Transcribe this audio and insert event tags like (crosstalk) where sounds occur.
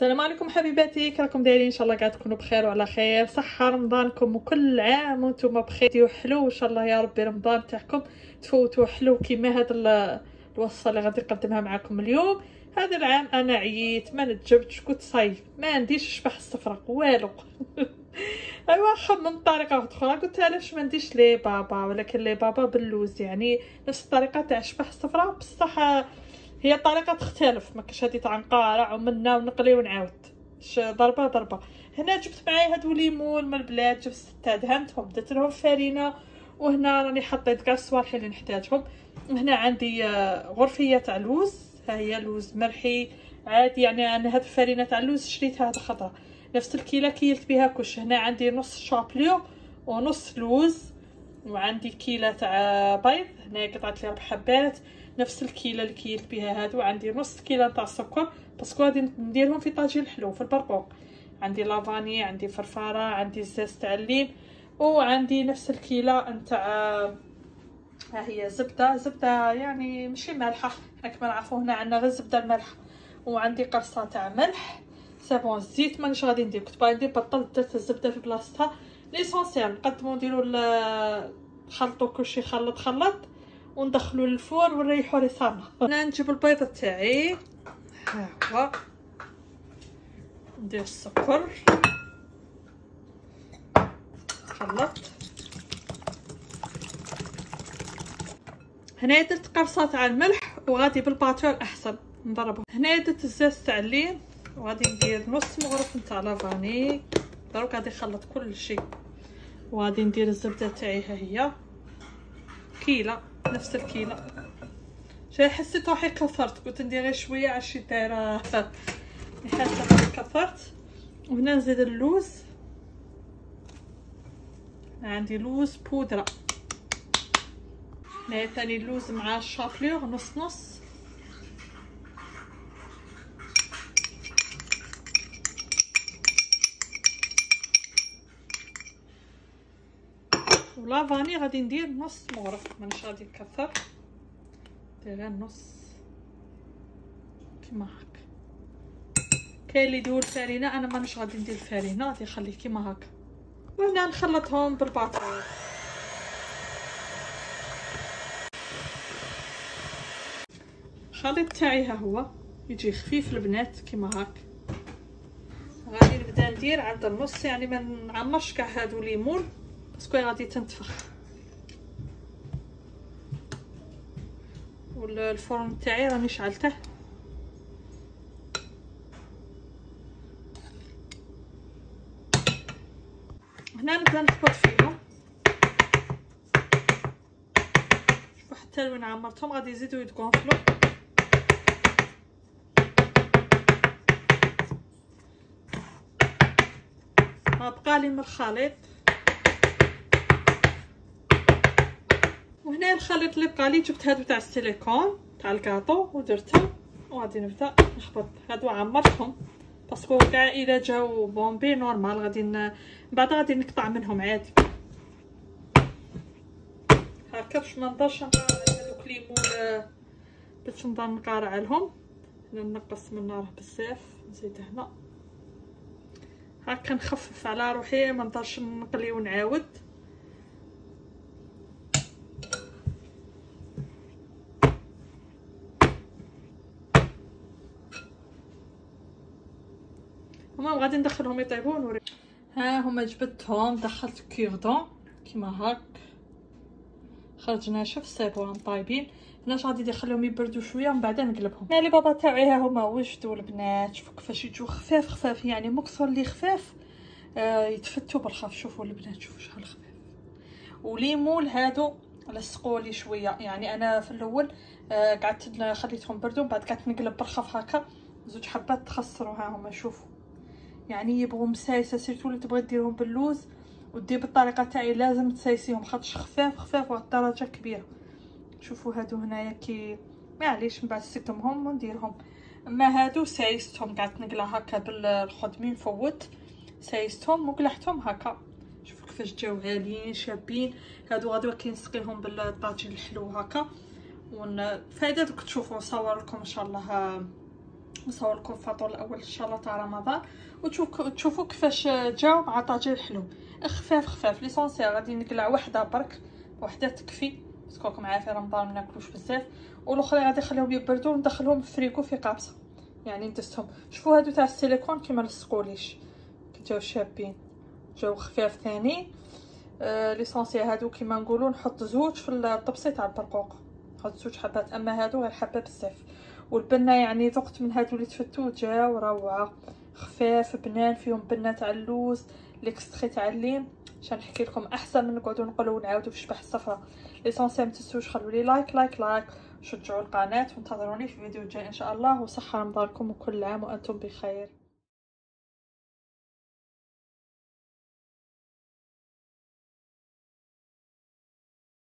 السلام عليكم حبيباتي كراكم دايرين؟ إن شاء الله قاعد تكونوا بخير وعلى خير. صحة رمضانكم وكل عام وأنتم بخير. وحلو إن شاء الله يا ربي رمضان تاعكم تفوتوا حلو كيما هاد الوصفة اللي غادي نقدمها معكم اليوم. هذا العام أنا عييت ما نتجبتش كنت صايف. ما عنديش شبح الصفراء والو. (laughs) أيوا خمم بطريقه أخرى. قلت علاش ما نديش لي بابا ولكن لي بابا باللوز يعني نفس الطريقة تاع شبح الصفراء بصح هي الطريقة تختلف. ما كاش هادي تاع نقارع ومنا ونقلي ونعاود. ضربة ضربة. هنا جبت معايا هادو ليمون من البلاد جبت ستة دهنتهم درت لهم فرينه وهنا راني حطيت كاع الصوالح اللي نحتاجهم. هنا عندي آه، غرفية تاع لوز. ها هي لوز مرحي. عادي يعني أنا هاد الفرينه تاع اللوز شريتها هاد خطره نفس الكيلة كيلت بها كلش. هنا عندي نص chapelure ونص لوز. وعندي كيلة تاع بيض. هنا قطعت لي ربع حبات نفس الكيلة اللي كيلت بها هادو. عندي نص كيلة تاع السكر parce que غادي نديرهم في طاجين الحلو في البرقوق عندي la vanille عندي فرفارة عندي ال zeste تاع الليم وعندي نفس الكيلة نتاع ها هي زبدة. زبدة يعني ماشي مالحة حنا كما نعرفوا هنا عندنا غير الزبده المالحه وعندي قرصة تاع ملح. sinon الزيت مانيش غادي ندير. كنت باغي ندير بطلت درت الزبدة في بلاصتها. l'essentiel نقدموا نديروا نخلطوا كلشي خلط خلط. وندخلوا للفور ونريحوا رسالة أنا نجيب البيض تاعي. ها هو. ندير السكر. خلط هنا درت قرصه تاع الملح وغادي بالباتور أحسن. نضربه هنا درت الزاز تاع اللين. وغادي ندير نص مغرف نتاع لافاني دروك غادي نخلط كل شيء وغادي ندير الزبدة تاعي ها هي. كيلة. نفس الكيلة شي حسيت روحي كثرت قلت ندير شوية عشي دايره حاسه كثرت. وهنا نزيد اللوز. عندي لوز بودرة. ثاني اللوز مع الشافلور نص نص. ولافاني غادي ندير نص مغرف مانيش غادي نكثر. ندير غير نص. كيما هكا كاين اللي يدور الفرينه أنا مانيش غادي ندير الفرينه غادي نخليه كيما هكا وهنا نخلطهم بالباطور الخليط تاعي ها هو يجي خفيف البنات كيما هكا غادي نبدا ندير عند النص يعني ما نعمرش كاع هادو ليمون. باسكو غادي تنتفخ. والفرن تاعي راني شعلته. هنا نبدا نحط فيهم. شوفوا حتى لوين عمرتهم غادي يزيدوا يتكونفلو ما لي من الخليط. وهنا الخليط اللي بقى لي جبت هادو تاع السيليكون تاع الكاطو ودرتهم وغادي نبدأ نخبط. هادو عمرتهم. parce que كاع الا جاو bombé normal. غادي من بعد غادي نقطع منهم عادي. هكا باش ما نضرش هذوك ليمون باش نضل نقارع لهم. هنا نقص من النار بزاف. نزيد هنا. هكا نخفف على روحي ما نضلش نقلي ونعاود المهم غادي ندخلهم يطيبوا ونوري ها هما جبدتهم دخلت كيردون كيما هاك. خرج ناشف سيبوهم طايبين. هنا غادي نخليهم يبردوا شوية ومن بعد نقلبهم. هنا لي بابا تاعي ها هما وجدوا البنات؟ شوفوا كيفاش يجوا خفاف خفاف يعني مكثر لي خفاف آه يتفتوا بالخف. شوفوا البنات شوفوا شحال خفاف وليمون هادو لصقوا لي شوية. يعني أنا في الأول آه قعدت خليتهم بردوا بعد قعدت نقلب بالخف هكا. زوج حبات تخسروا ها هما شوفوا. يعني يبغوا مسايسة سيرتو اللي تبغي ديرهم باللوز ودير بالطريقة تاعي لازم تسايسيهم خاطش خفاف خفاف واحد الدرجة كبيرة. شوفوا هادو هنايا كي معليش من بعد سكمهم ونديرهم. أما هادو سايستهم قعدت نقلع هكا بالخدمي فوت سايستهم وقلعتهم هكا. شوفوا كيفاش جاو عاليين شابين. هادو غادي كي نسقيهم بالطاجين الحلو هكا. ون فايدة دوك تشوفوا نصور لكم إن شاء الله نصور لكم الفطور الأول تاع رمضان. وتشوفوا كيفاش جاو مع طاجين حلو. خفاف خفاف l'essentiel. غادي نقلع وحدة برك. وحدة تكفي. parce que عارفين رمضان ما ناكلوش بزاف. والاخرين غادي نخليهم يبردوا وندخلهم في الفريكو في قابصه يعني ندسهم شوفوا هادو تاع السيليكون كيما لصقوليش جاو شابين. جاو خفاف ثاني. آه l'essentiel هادو كيما نقولوا نحط زوج في الطبسي تاع البرقوق. نحط زوج حبات. أما هادو غير حبة بزاف. والبنة يعني ذقت من هادو اللي تفتو جاو روعه خفاف بنان فيهم بنة تاع اللوز. l'extrait تاع الليم باش نحكي لكم أحسن من نقعدوا نقولوا ونعاودوا في الشبح الصفراء l'essentiel ما تنسوش خلوا لي like like like شجعوا القناة وانتظروني في الفيديو الجاي إن شاء الله. وصحة رمضانكم وكل عام وأنتم بخير.